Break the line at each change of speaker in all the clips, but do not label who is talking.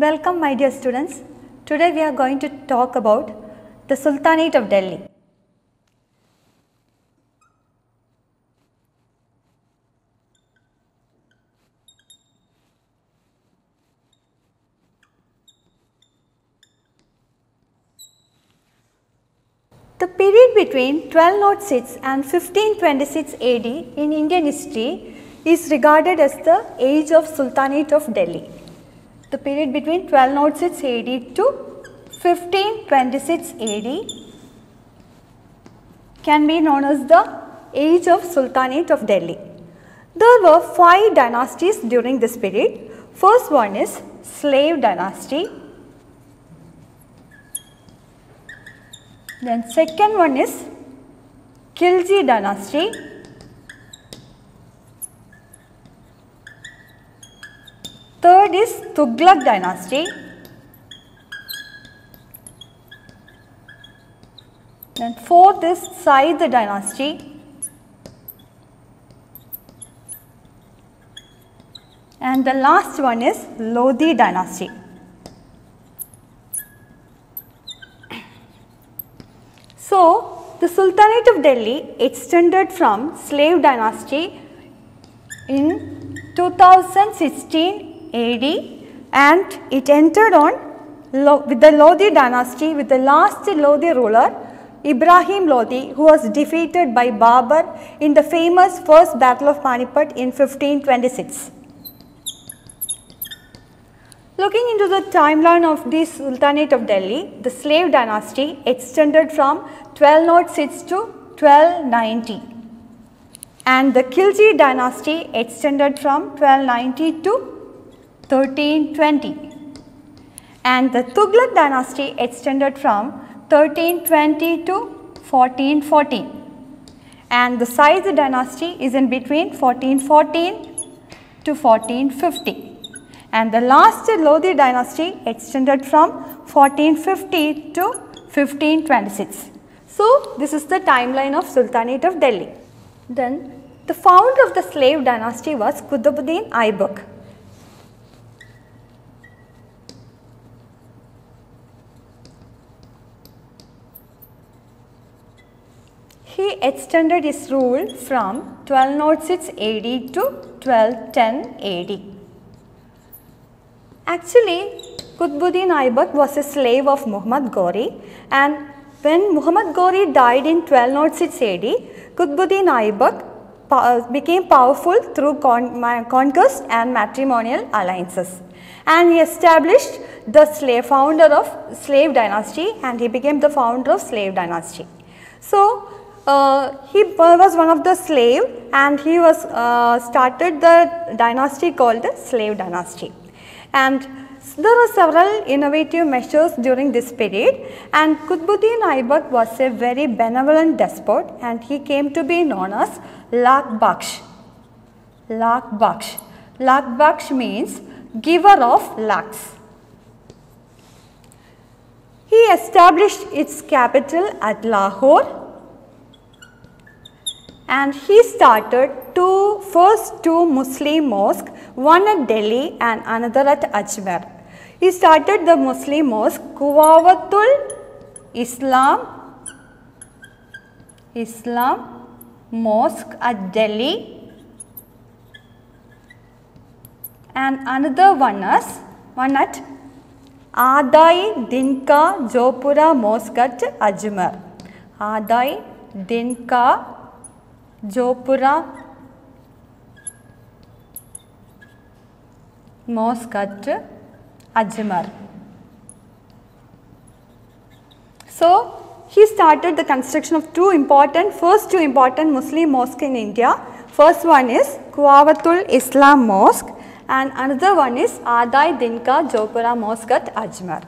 Welcome my dear students. Today we are going to talk about the Sultanate of Delhi. The period between 1206 and 1526 AD in Indian history is regarded as the age of Sultanate of Delhi. The period between 1206 AD to 1526 AD can be known as the age of Sultanate of Delhi. There were five dynasties during this period. First one is slave dynasty. Then second one is Khilji dynasty. Third is Tughlaq dynasty. Then fourth is Sayyid dynasty. And the last one is Lodi dynasty. So, the Sultanate of Delhi extended from slave dynasty in 2016 AD and it entered on with the Lodi dynasty with the last Lodi ruler Ibrahim Lodi who was defeated by Babur in the famous first battle of Panipat in 1526. Looking into the timeline of the Sultanate of Delhi, the slave dynasty extended from 1206 to 1290 and the Khilji dynasty extended from 1290 to 1320 and the Tughlaq dynasty extended from 1320 to 1414 and the Sayyid dynasty is in between 1414 to 1450 and the last Lodi dynasty extended from 1450 to 1526. So, this is the timeline of Sultanate of Delhi. Then the founder of the slave dynasty was Qutbuddin Aibak. He extended his rule from 1206 AD to 1210 AD. Actually, Qutbuddin Aibak was a slave of Muhammad Ghori and when Muhammad Ghori died in 1206 AD, Qutbuddin Aibak became powerful through con conquest and matrimonial alliances. And he established the slave founder of slave dynasty and he became the founder of slave dynasty. So, he was one of the slave and he was uh, started the dynasty called the slave dynasty. And there were several innovative measures during this period and Qutbuddin Aibak was a very benevolent despot and he came to be known as Lakh Baksh. Lakh Baksh. Lakh Baksh means giver of lakhs. He established its capital at Lahore and he started two first two Muslim mosques, one at Delhi and another at Ajmer. He started the Muslim mosque Quwwatul Islam Islam mosque at Delhi and another one is one at Adai Dinka Jopura mosque at Ajmer. Adai Dinka Jopura at Ajmer. So, he started the construction of two important, first two important Muslim mosques in India. First one is Quwwatul Islam Mosque and another one is Adai Dinka Jopura Mosque at Ajmer.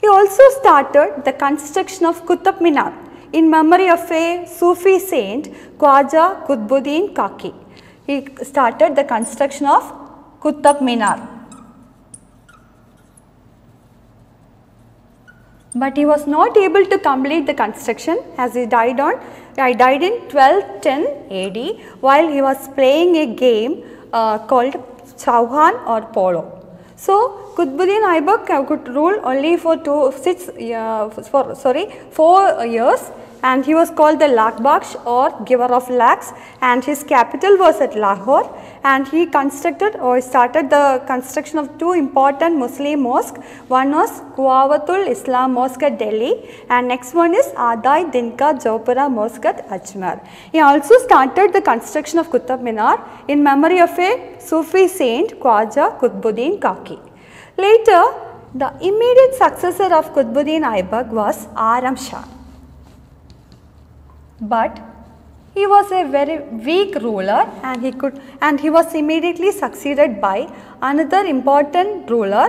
He also started the construction of Qutub Minar in memory of a Sufi saint Khwaja Qutbuddin Kaki. He started the construction of Qutb Minar. But he was not able to complete the construction as he died on I died in 1210 AD while he was playing a game uh, called Chaugan or Polo. So Qutbuddin Aibak could rule only for two, six, uh, for sorry, four years and he was called the Lakh Baksh or giver of lakhs and his capital was at Lahore and he constructed or started the construction of two important Muslim mosques. One was Quwwatul Islam Mosque at Delhi and next one is Adai Dinka Jopura Mosque at Ajmer. He also started the construction of Qutub Minar in memory of a Sufi saint Khwaja Qutbuddin Kaki. Later, the immediate successor of Qutbuddin Aibak was Aram Shah but he was a very weak ruler and he could and he was immediately succeeded by another important ruler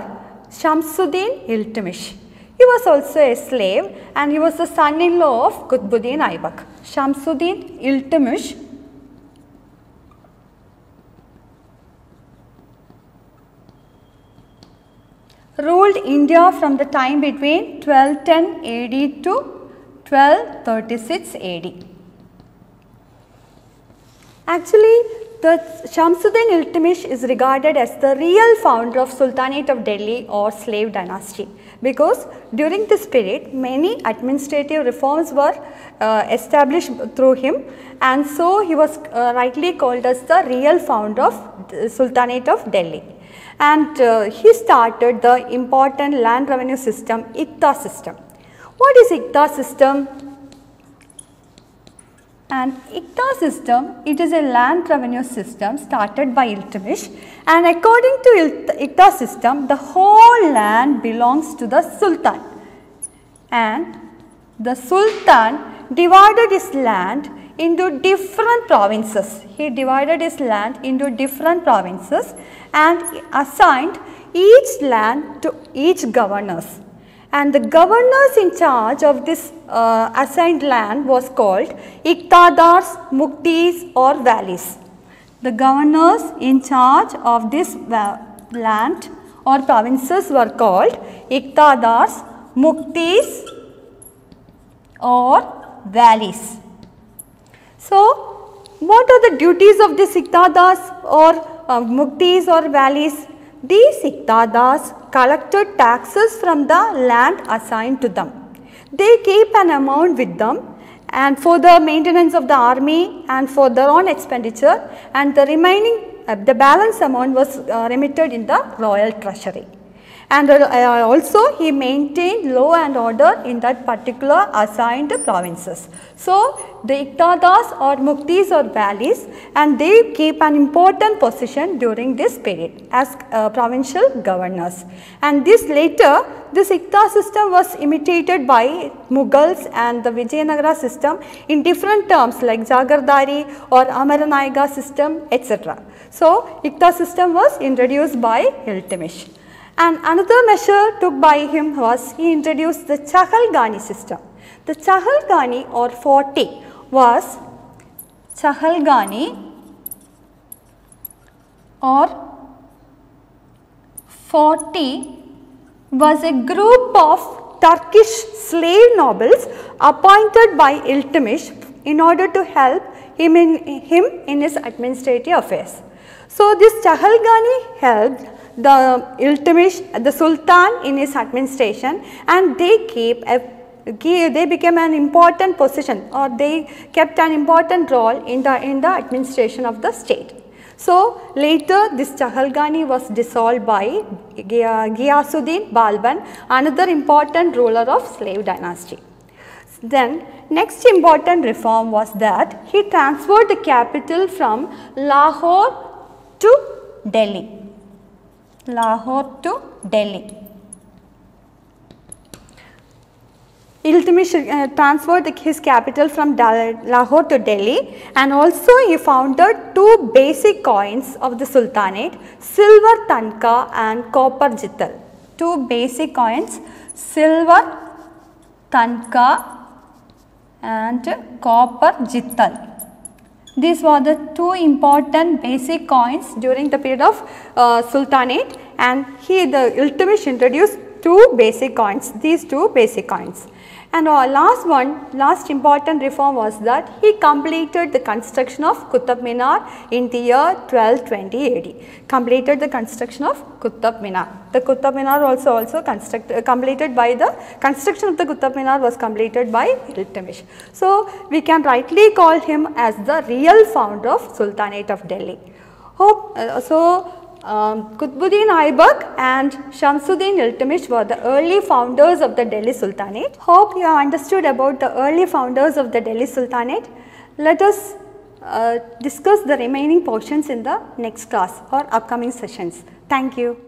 Shamsuddin Iltutmish. He was also a slave and he was the son-in-law of Qutbuddin Aibak. Shamsuddin Iltutmish ruled India from the time between 1210 AD to 1236 AD. Actually, the Shamsuddin Iltutmish is regarded as the real founder of Sultanate of Delhi or slave dynasty because during this period many administrative reforms were uh, established through him and so he was uh, rightly called as the real founder of Sultanate of Delhi and uh, he started the important land revenue system Iqta system. What is Iqta system? An Iqta system, it is a land revenue system started by Iltutmish and according to Iqta system, the whole land belongs to the Sultan and the Sultan divided his land into different provinces. He divided his land into different provinces and assigned each land to each governors and the governors in charge of this uh, assigned land was called Iqtadars, Muktis or walis. The governors in charge of this land or provinces were called Iqtadars, Muktis or walis. So, what are the duties of these Iqtadars or uh, Muktis or walis? These Iqtadars collected taxes from the land assigned to them. They keep an amount with them and for the maintenance of the army and for their own expenditure and the remaining uh, the balance amount was uh, remitted in the royal treasury and uh, also he maintained law and order in that particular assigned provinces. So, the Iqtadars or Muktis or walis and they keep an important position during this period as uh, provincial governors. And this later this Iqta system was imitated by Mughals and the Vijayanagara system in different terms like Jagirdari or Amaranayaka system etc. So, Iqta system was introduced by Iltutmish. And another measure took by him was he introduced the Chahalgani system. The Chahalgani or 40 was Chahalgani or 40 was a group of Turkish slave nobles appointed by Iltutmish in order to help him in, him in his administrative affairs. So, this Chahalgani helped the Iltutmish, the Sultan in his administration and they keep a they became an important position or they kept an important role in the in the administration of the state. So later this Chahalgani was dissolved by Ghiyasuddin Balban another important ruler of slave dynasty. Then next important reform was that he transferred the capital from Lahore to Delhi. Lahore to Delhi. Iltutmish uh, transferred his capital from Lahore to Delhi and also he founded two basic coins of the Sultanate, silver tanka and copper jital. Two basic coins, silver tanka and copper jital. These were the two important basic coins during the period of uh, Sultanate and he the Iltutmish introduced two basic coins, these two basic coins. And our last one, last important reform was that he completed the construction of Qutub Minar in the year 1220 AD. Completed the construction of Qutub Minar. The Qutub Minar also also construct, uh, completed by the construction of the Qutub Minar was completed by Iltutmish. So we can rightly call him as the real founder of Sultanate of Delhi. Hope uh, so. Um, Qutbuddin Aibak and Shamsuddin Iltutmish were the early founders of the Delhi Sultanate. Hope you have understood about the early founders of the Delhi Sultanate. Let us uh, discuss the remaining portions in the next class or upcoming sessions. Thank you.